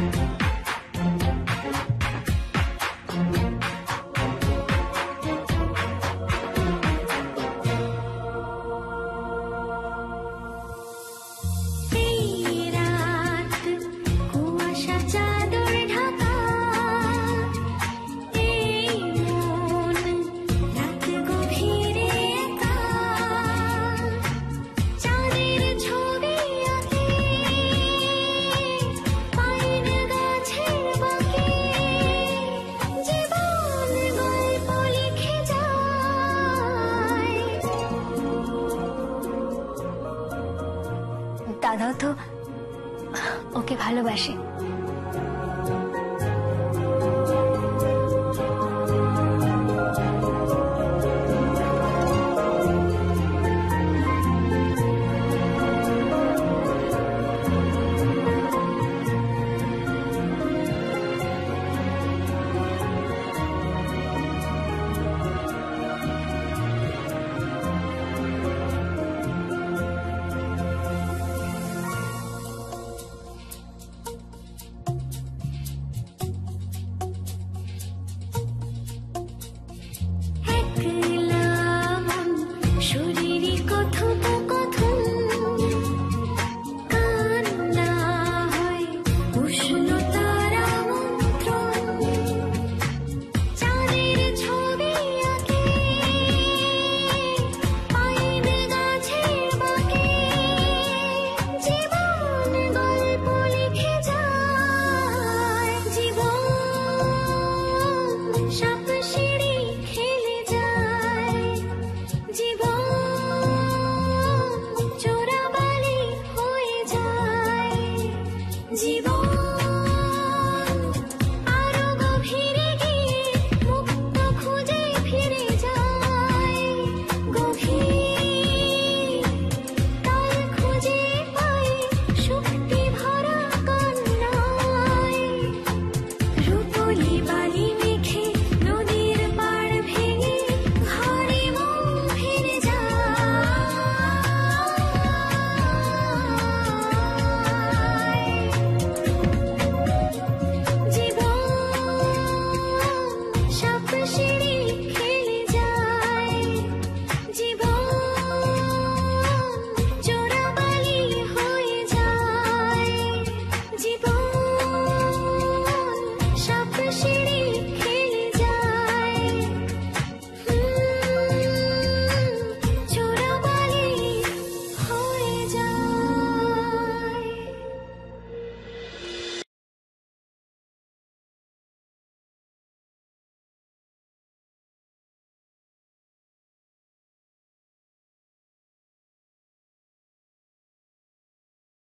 Bye. দাদাও তো ওকে ভালোবাসে।